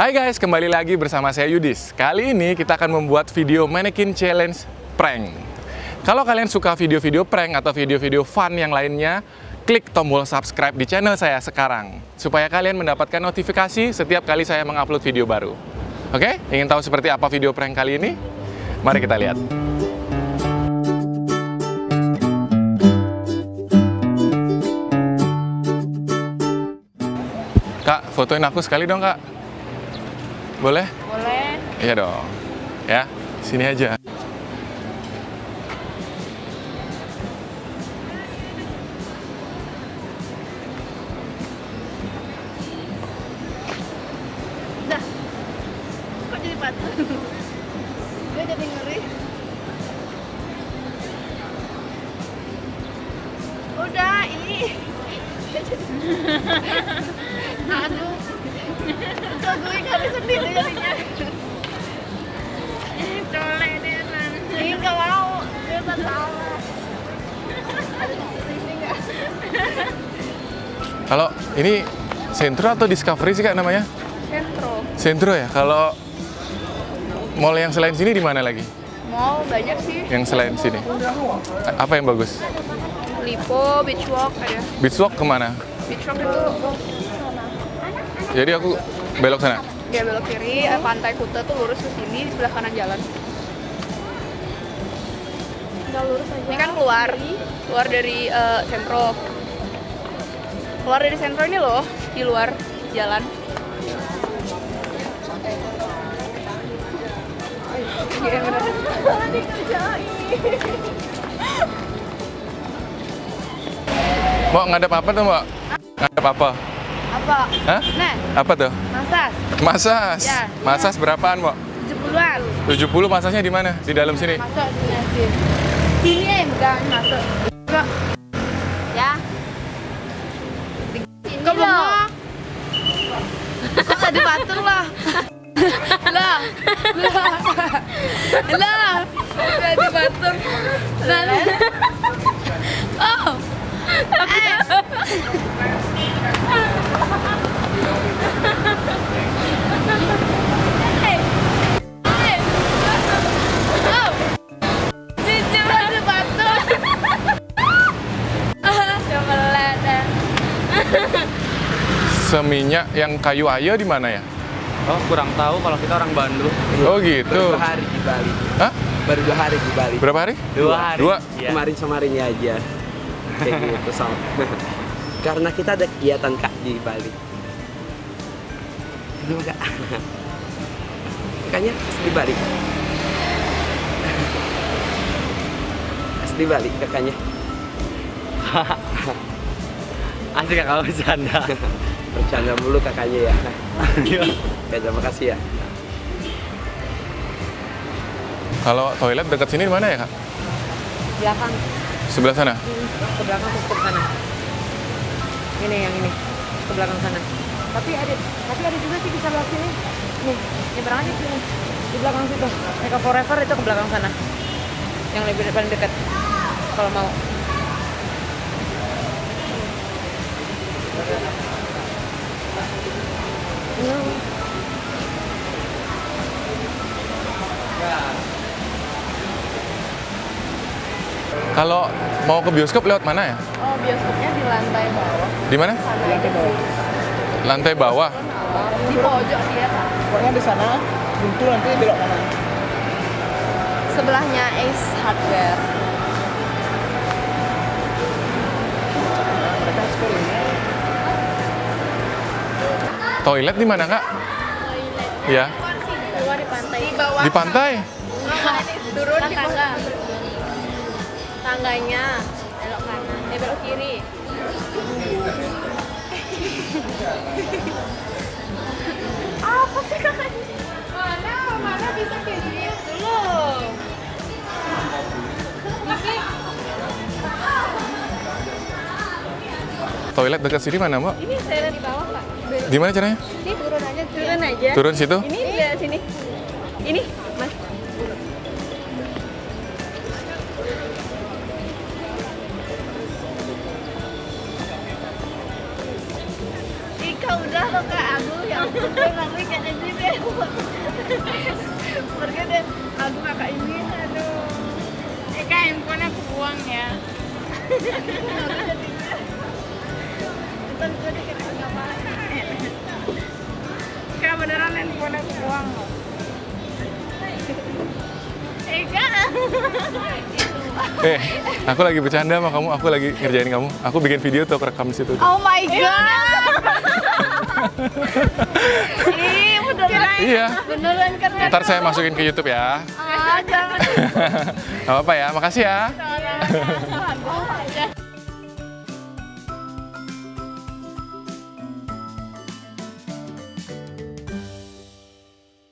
Hai guys, kembali lagi bersama saya Yudis. Kali ini kita akan membuat video mannequin challenge prank. Kalau kalian suka video-video prank atau video-video fun yang lainnya, klik tombol subscribe di channel saya sekarang supaya kalian mendapatkan notifikasi setiap kali saya mengupload video baru. Oke, ingin tahu seperti apa video prank kali ini? Mari kita lihat. Kak, fotoin aku sekali dong, Kak. Boleh? Boleh. Iya dong. Ya, sini aja. Dah. Kok jadi patah? Gue jadi ngeri. Udah, ini. Aduh. Kok gue kali sendiri jadinya. Ini colek deh, Nan. Ini gak mau. Gue tak tahu. Kalau ini Sentro atau Discovery sih Kak namanya? Sentro. Sentro ya. Kalau mall yang selain sini di mana lagi? Mall banyak sih. Yang selain sini. Apa yang bagus? Lipo, Beach Walk ada. Beach Walk ke mana? Beach Walk itu Jadi aku belok sana. dia belok kiri, eh, pantai Kuta tuh lurus ke sini, di sebelah kanan jalan. Ini kan keluar, keluar dari eh, sentro. Keluar dari sentro ini loh, di luar jalan. Iya. Mau ngadep apa tuh, Mbak? Ngadep apa? Apa? Hah? Nah, Apa tuh? masas, Masas. Ya. Masas berapaan, Mbak? 70-an. 70 masasnya di mana? Di dalam sini. Masuk sini aja. Sini ya, enggak masuk. Enggak. Ya. Kok bengok? Kok nggak dipatung lah? lah, lah, lah, nggak dipatung. Seminyak yang kayu ayo di mana ya? Oh kurang tahu kalau kita orang Bandung. Oh gitu. Baru dua hari di Bali. Hah? Baru dua hari di Bali. Berapa hari? Dua hari. Dua. Iya. Kemarin semarinnya aja. Kayak gitu sama. Karena kita ada kegiatan kak di Bali. Kenapa kak? Kakaknya asli Bali. Asli Bali kakaknya. Asik kakak bercanda. Bercanda mulu kakaknya ya. Oke, terima kasih ya. Kalau toilet dekat sini di mana ya, Kak? belakang. Sebelah sana. ke belakang ke sana. Ini yang ini ke belakang sana. Tapi ada tapi ada juga sih di sebelah sini. Nih nyebrang aja sini. Di belakang situ. Eka Forever itu ke belakang sana. Yang lebih paling dekat kalau mau Kalau mau ke bioskop lewat mana ya? Oh, bioskopnya di lantai bawah. Di mana? Lantai bawah. Di pojok dia, Kak. Pokoknya di sana, buntu nanti belok kanan. Sebelahnya Ace Hardware. Toilet di mana, Kak? Iya. Keluar di pantai. Di bawah. Di pantai. Turun di tangga. Tangganya belok kanan, eh belok kiri. Apa sih kakak? Mana mana bisa kayak gitu loh. Toilet dekat sini mana, Mbak? Ini saya di bawah, Kak. Gimana caranya? Ini turun aja, turun aja. Turun situ? Ini lihat sini. Ini, Mas. kak udah loh kak ya ampun deh ngeri kayak gini deh pergi deh aduh kakak ini aduh kak handphone aku buang ya Ntar gue ngapain Kak beneran handphone aku buang loh Eh aku lagi bercanda sama kamu, aku lagi ngerjain kamu. Aku bikin video tuh rekam di situ. Oh my god Ih beneran Iya. Beneran kan? Ntar saya masukin ke YouTube ya. Ah jangan Gak apa-apa ya, makasih ya.